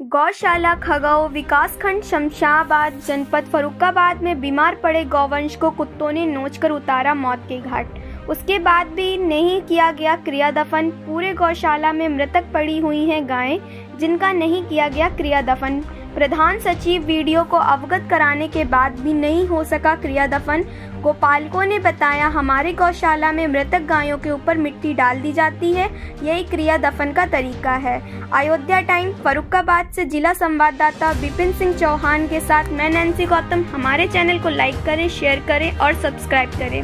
गौशाला, खगाओ, विकासखंड, शमशाबाद, जनपद फरुखाबाद में बीमार पड़े गौवंश को कुत्तों ने नोचकर उतारा मौत के घाट। उसके बाद भी नहीं किया गया क्रिया दफन पूरे गौशाला में मृतक पड़ी हुई हैं गायें, जिनका नहीं किया गया क्रिया दफन प्रधान सचिव वीडियो को अवगत कराने के बाद भी नहीं हो सका क्रिया दफन। गोपालकों ने बताया, हमारे गौशाला में मृतक गायों के ऊपर मिट्टी डाल दी जाती है। यही क्रिया दफन का तरीका है। अयोध्या टाइम फरुखाबाद से जिला संवाददाता विपिन सिंह चौहान के साथ मैं नैन्सी गौतम। हमारे चैनल को लाइक करें, शेयर करें और सब्सक्राइब करें।